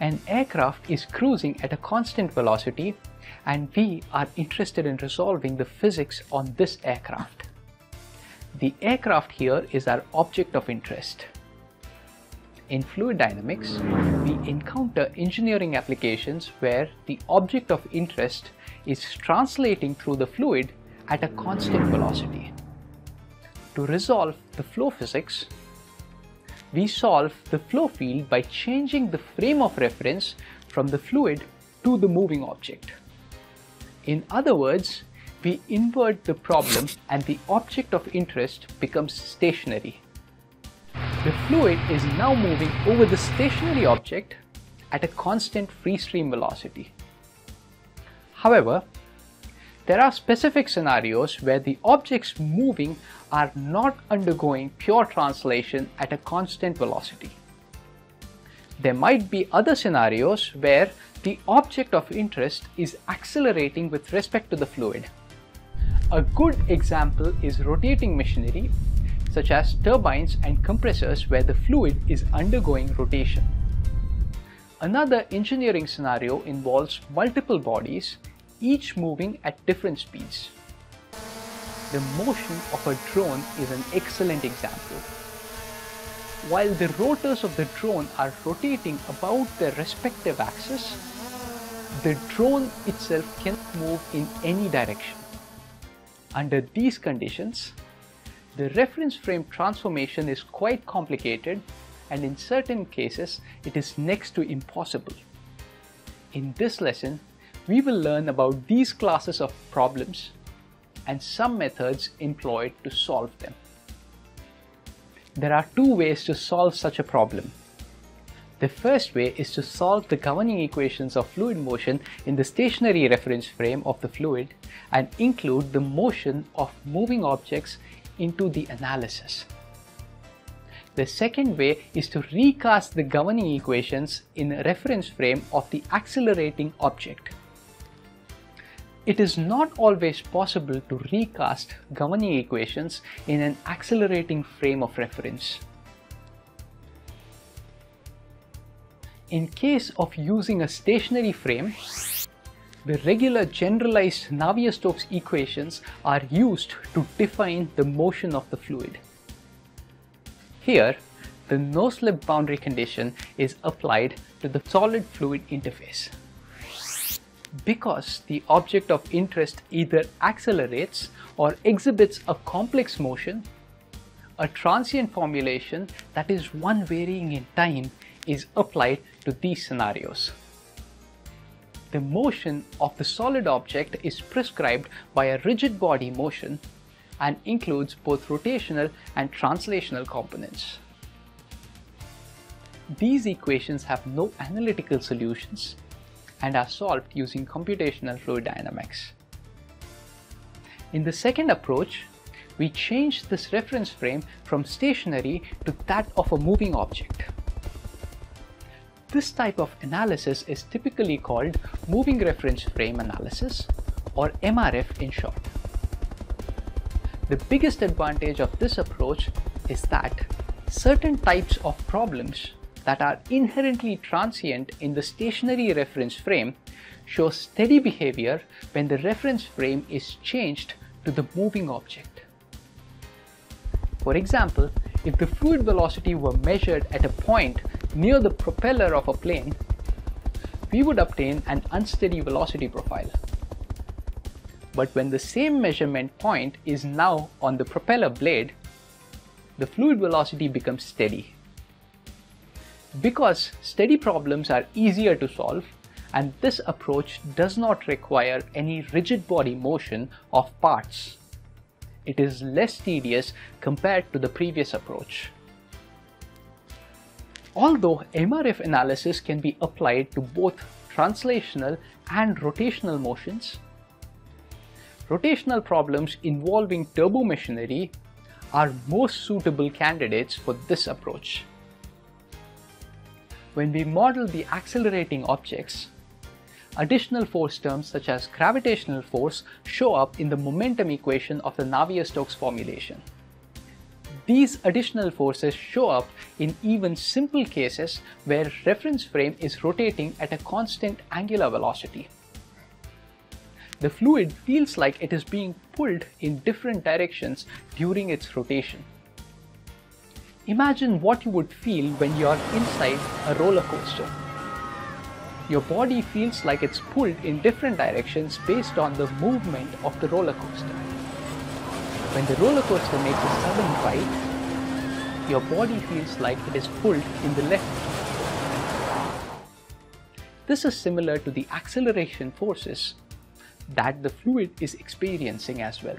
An aircraft is cruising at a constant velocity and we are interested in resolving the physics on this aircraft. The aircraft here is our object of interest. In fluid dynamics, we encounter engineering applications where the object of interest is translating through the fluid at a constant velocity. To resolve the flow physics, we solve the flow field by changing the frame of reference from the fluid to the moving object. In other words, we invert the problem and the object of interest becomes stationary. The fluid is now moving over the stationary object at a constant free stream velocity. However, there are specific scenarios where the objects moving are not undergoing pure translation at a constant velocity. There might be other scenarios where the object of interest is accelerating with respect to the fluid. A good example is rotating machinery such as turbines and compressors where the fluid is undergoing rotation. Another engineering scenario involves multiple bodies each moving at different speeds. The motion of a drone is an excellent example. While the rotors of the drone are rotating about their respective axis, the drone itself can move in any direction. Under these conditions, the reference frame transformation is quite complicated and in certain cases it is next to impossible. In this lesson, we will learn about these classes of problems and some methods employed to solve them. There are two ways to solve such a problem. The first way is to solve the governing equations of fluid motion in the stationary reference frame of the fluid and include the motion of moving objects into the analysis. The second way is to recast the governing equations in a reference frame of the accelerating object. It is not always possible to recast governing equations in an accelerating frame of reference. In case of using a stationary frame, the regular generalized Navier-Stokes equations are used to define the motion of the fluid. Here, the no-slip boundary condition is applied to the solid-fluid interface because the object of interest either accelerates or exhibits a complex motion, a transient formulation that is one varying in time is applied to these scenarios. The motion of the solid object is prescribed by a rigid body motion and includes both rotational and translational components. These equations have no analytical solutions and are solved using computational fluid dynamics. In the second approach, we change this reference frame from stationary to that of a moving object. This type of analysis is typically called moving reference frame analysis or MRF in short. The biggest advantage of this approach is that certain types of problems that are inherently transient in the stationary reference frame show steady behavior when the reference frame is changed to the moving object. For example, if the fluid velocity were measured at a point near the propeller of a plane, we would obtain an unsteady velocity profile. But when the same measurement point is now on the propeller blade, the fluid velocity becomes steady. Because steady problems are easier to solve and this approach does not require any rigid body motion of parts. It is less tedious compared to the previous approach. Although MRF analysis can be applied to both translational and rotational motions, rotational problems involving turbo machinery are most suitable candidates for this approach. When we model the accelerating objects, additional force terms such as gravitational force show up in the momentum equation of the Navier-Stokes formulation. These additional forces show up in even simple cases where reference frame is rotating at a constant angular velocity. The fluid feels like it is being pulled in different directions during its rotation. Imagine what you would feel when you are inside a roller coaster. Your body feels like it's pulled in different directions based on the movement of the roller coaster. When the roller coaster makes a sudden right, your body feels like it is pulled in the left. This is similar to the acceleration forces that the fluid is experiencing as well.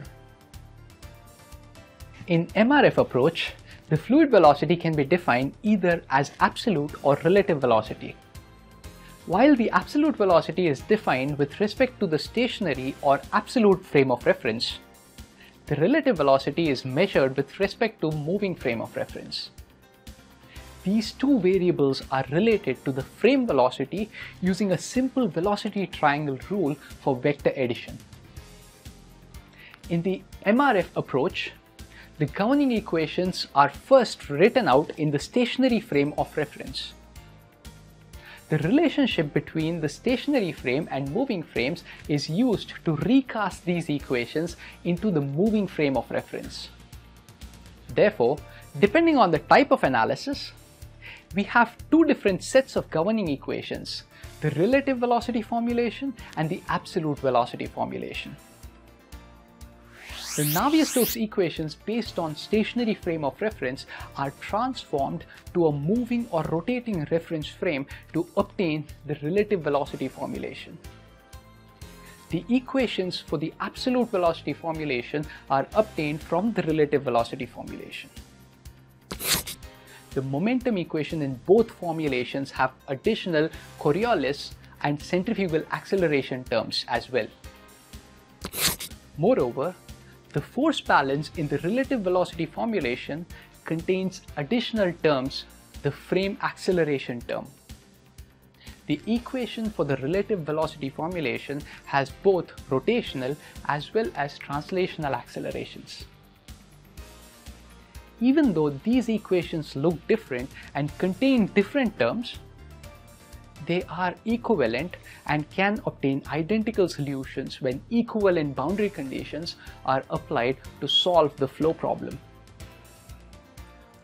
In MRF approach, the fluid velocity can be defined either as absolute or relative velocity. While the absolute velocity is defined with respect to the stationary or absolute frame of reference, the relative velocity is measured with respect to moving frame of reference. These two variables are related to the frame velocity using a simple velocity triangle rule for vector addition. In the MRF approach, the governing equations are first written out in the stationary frame of reference. The relationship between the stationary frame and moving frames is used to recast these equations into the moving frame of reference. Therefore, depending on the type of analysis, we have two different sets of governing equations, the relative velocity formulation and the absolute velocity formulation. The Navier-Stokes equations based on stationary frame of reference are transformed to a moving or rotating reference frame to obtain the relative velocity formulation. The equations for the absolute velocity formulation are obtained from the relative velocity formulation. The momentum equation in both formulations have additional Coriolis and centrifugal acceleration terms as well. Moreover, the force balance in the relative velocity formulation contains additional terms, the frame acceleration term. The equation for the relative velocity formulation has both rotational as well as translational accelerations. Even though these equations look different and contain different terms, they are equivalent and can obtain identical solutions when equivalent boundary conditions are applied to solve the flow problem.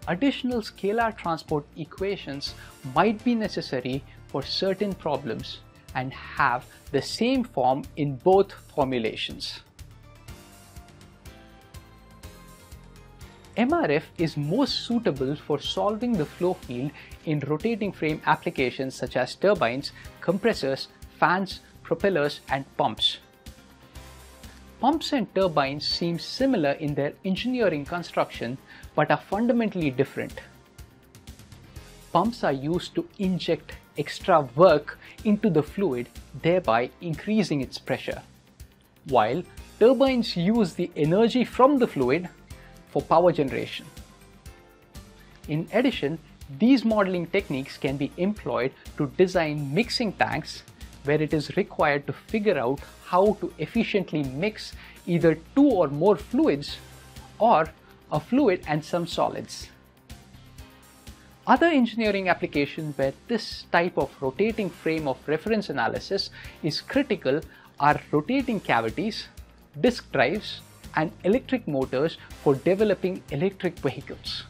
Additional scalar transport equations might be necessary for certain problems and have the same form in both formulations. MRF is most suitable for solving the flow field in rotating frame applications such as turbines, compressors, fans, propellers, and pumps. Pumps and turbines seem similar in their engineering construction but are fundamentally different. Pumps are used to inject extra work into the fluid, thereby increasing its pressure, while turbines use the energy from the fluid for power generation. In addition, these modeling techniques can be employed to design mixing tanks where it is required to figure out how to efficiently mix either two or more fluids or a fluid and some solids. Other engineering applications where this type of rotating frame of reference analysis is critical are rotating cavities, disk drives, and electric motors for developing electric vehicles.